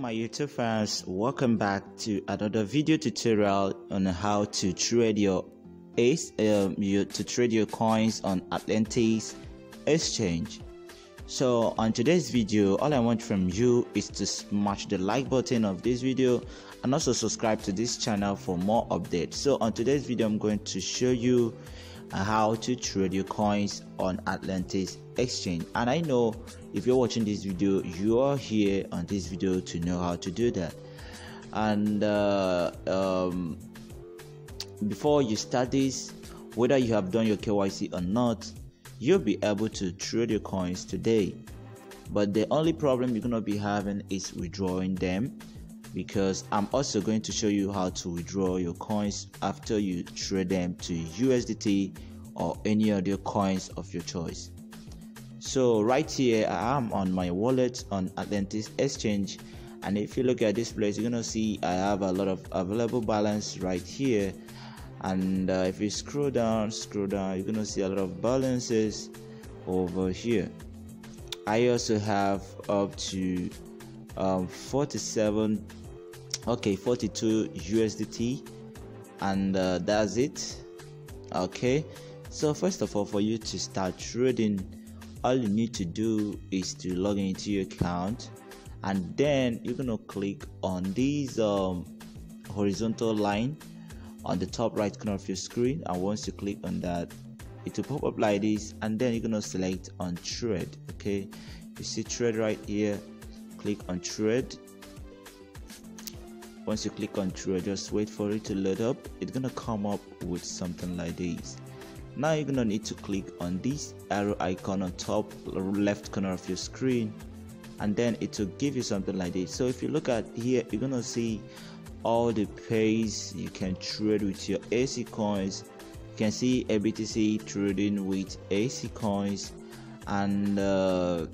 my YouTube fans, welcome back to another video tutorial on how to trade your ace um, you, to trade your coins on Atlantis exchange. So on today's video, all I want from you is to smash the like button of this video and also subscribe to this channel for more updates. So on today's video, I'm going to show you how to trade your coins on Atlantis exchange. And I know if you're watching this video you are here on this video to know how to do that. And uh, um, before you start this whether you have done your KYC or not you'll be able to trade your coins today. But the only problem you're gonna be having is withdrawing them because I'm also going to show you how to withdraw your coins after you trade them to USDT or any other coins of your choice. So right here I am on my wallet on Atlantis Exchange and if you look at this place you're gonna see I have a lot of available balance right here and uh, if you scroll down scroll down you're gonna see a lot of balances over here I also have up to um, 47 okay 42 USDT and uh, that's it. Okay so first of all for you to start trading all you need to do is to log into your account and then you're gonna click on this um, horizontal line on the top right corner of your screen and once you click on that it will pop up like this and then you're gonna select on trade okay? You see trade right here click on trade once you click on trade just wait for it to load up. It's gonna come up with something like this. Now you're gonna need to click on this arrow icon on top left corner of your screen and then it will give you something like this. So if you look at here you're gonna see all the pays you can trade with your AC coins. You can see ABTC trading with AC coins. And uh,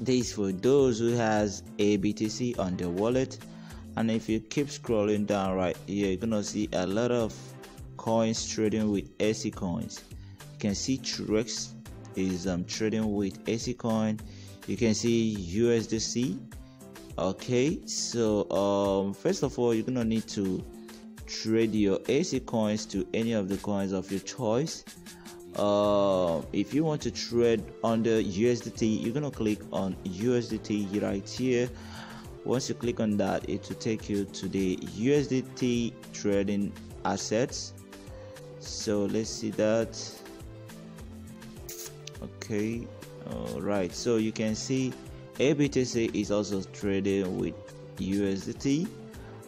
this for those who has ABTC on their wallet. And if you keep scrolling down right here you're gonna see a lot of coins trading with AC coins. You can see Truex is um, trading with AC coin. You can see USDC okay so um, first of all you're gonna need to trade your AC coins to any of the coins of your choice uh, if you want to trade under USDT you're gonna click on USDT right here. Once you click on that it will take you to the USDT trading assets. So let's see that. Okay all right so you can see ABTC is also trading with USDT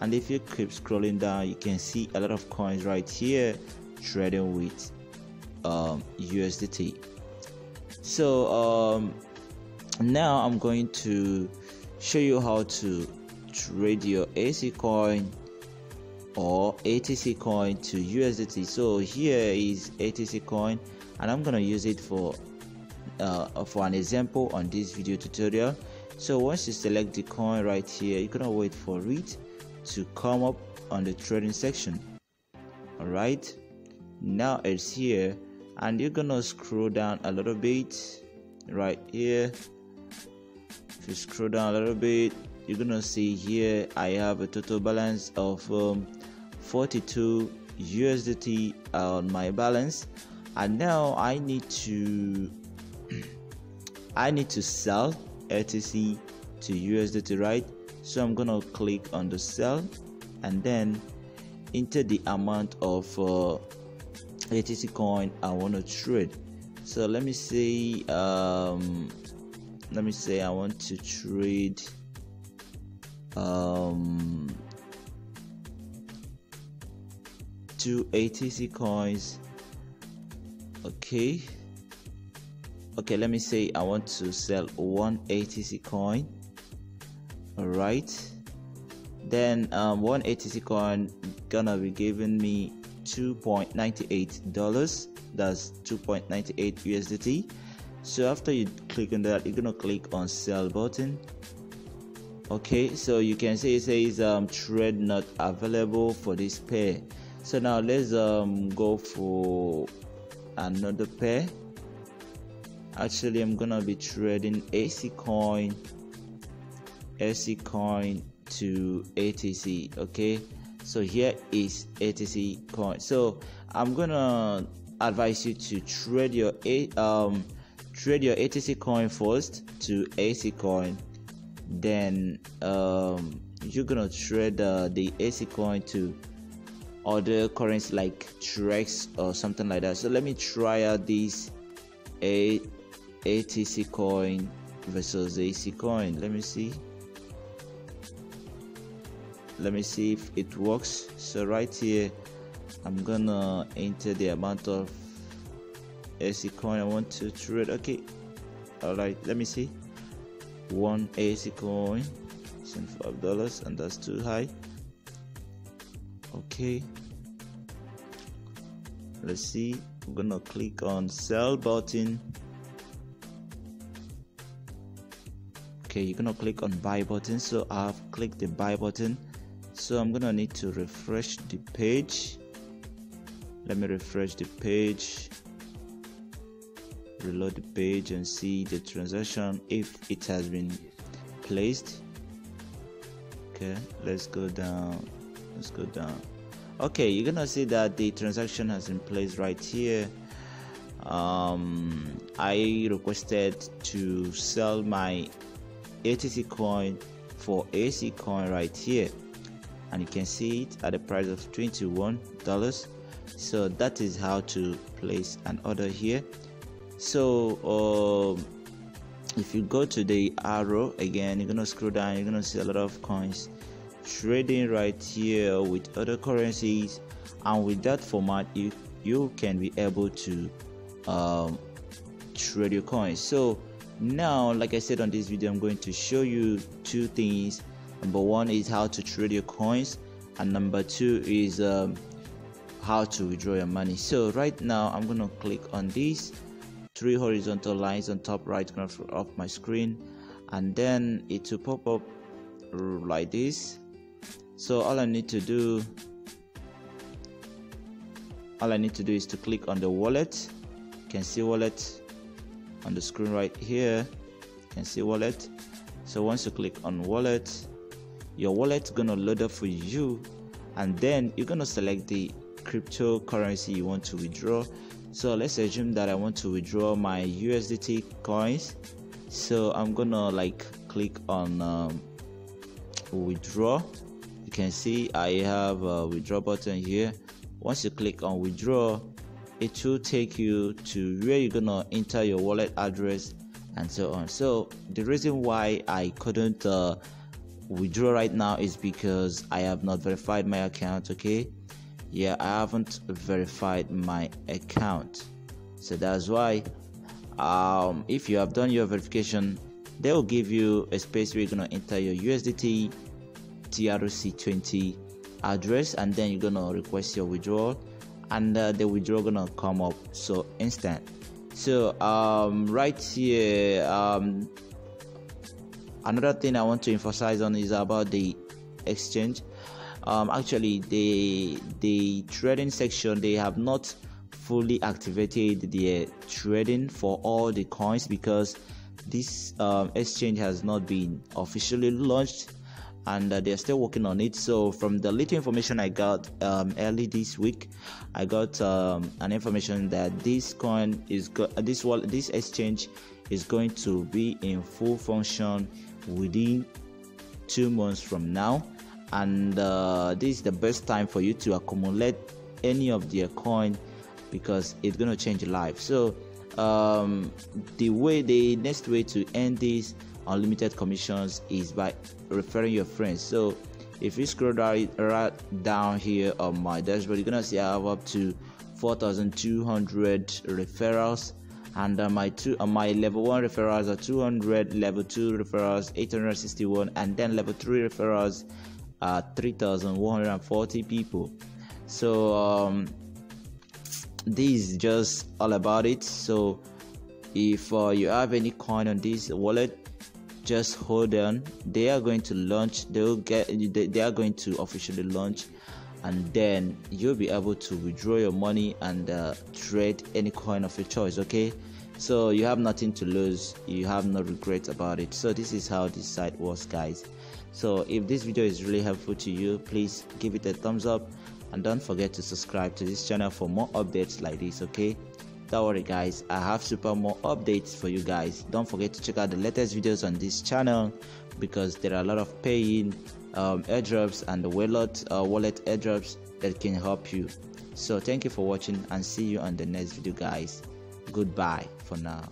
and if you keep scrolling down you can see a lot of coins right here trading with um, USDT so um, now I'm going to show you how to trade your AC coin or ATC coin to USDT so here is ATC coin and I'm gonna use it for uh, for an example on this video tutorial. So once you select the coin right here you're gonna wait for it to come up on the trading section. Alright? Now it's here and you're gonna scroll down a little bit right here. If you scroll down a little bit you're gonna see here I have a total balance of um, 42 USDT on my balance. And now I need to I need to sell ATC to USDT right? So I'm gonna click on the sell and then enter the amount of uh, ATC coin I want to trade. So let me say um, let me say I want to trade um, two ATC coins. Okay. Okay let me say I want to sell one ATC coin. All right then um, one ATC coin gonna be giving me 2.98 dollars. That's 2.98 USDT so after you click on that you're gonna click on sell button. Okay so you can see it says um, trade not available for this pair. So now let's um, go for another pair. Actually I'm gonna be trading AC coin AC coin to ATC okay so here is ATC coin. So I'm gonna advise you to trade your um trade your ATC coin first to AC coin. Then um you're gonna trade uh, the AC coin to other currency like Trex or something like that. So let me try out this a ATC coin versus AC coin. Let me see let me see if it works. So right here I'm gonna enter the amount of AC coin I want to trade. Okay. Alright let me see. One AC coin five dollars and that's too high. Okay. Let's see. I'm gonna click on sell button. Okay you're gonna click on buy button. So I've clicked the buy button so I'm gonna need to refresh the page. Let me refresh the page. Reload the page and see the transaction if it has been placed. Okay let's go down. Let's go down. Okay you're gonna see that the transaction has been placed right here. Um, I requested to sell my ATC coin for AC coin right here and you can see it at the price of $21 so that is how to place an order here. So um, if you go to the arrow again you're gonna scroll down you're gonna see a lot of coins trading right here with other currencies. And with that format you you can be able to um, trade your coins. So now like i said on this video i'm going to show you two things number one is how to trade your coins and number two is um, how to withdraw your money. So right now i'm to click on these three horizontal lines on top right corner of my screen and then it will pop up like this. So all i need to do all i need to do is to click on the wallet. You can see wallet on the screen right here. You can see wallet. So once you click on wallet your wallet's gonna load up for you and then you're gonna select the cryptocurrency you want to withdraw. So let's assume that i want to withdraw my usdt coins. So i'm gonna like click on um, withdraw. You can see i have a withdraw button here. Once you click on withdraw it will take you to where you're gonna enter your wallet address and so on. So the reason why i couldn't uh, withdraw right now is because I have not verified my account okay? Yeah I haven't verified my account. So that's why um, if you have done your verification they will give you a space where you're gonna enter your USDT TRC20 address and then you're gonna request your withdrawal and uh, the withdrawal gonna come up so instant. So um, right here um, another thing i want to emphasize on is about the exchange. Um, actually the the trading section they have not fully activated their trading for all the coins because this um, exchange has not been officially launched and uh, they're still working on it. So from the little information i got um, early this week i got um, an information that this coin is this wall this exchange is going to be in full function within two months from now. And uh, this is the best time for you to accumulate any of their coin because it's going to change your life. So um, the way the next way to end this unlimited commissions is by referring your friends. So if you scroll right, right down here on my dashboard you're gonna see i have up to 4200 referrals and uh, my two uh, my level 1 referrals are 200 level 2 referrals 861 and then level 3 referrals are 3140 people. So um, this is just all about it. So if uh, you have any coin on this wallet just hold on. They are going to launch they'll get they are going to officially launch and then you'll be able to withdraw your money and uh, trade any coin of your choice okay? So you have nothing to lose. You have no regrets about it. So this is how this site works guys. So if this video is really helpful to you please give it a thumbs up and don't forget to subscribe to this channel for more updates like this okay? Don't worry guys. I have super more updates for you guys. Don't forget to check out the latest videos on this channel because there are a lot of paying um, airdrops and the wallet uh, wallet airdrops that can help you. So thank you for watching and see you on the next video guys. Goodbye for now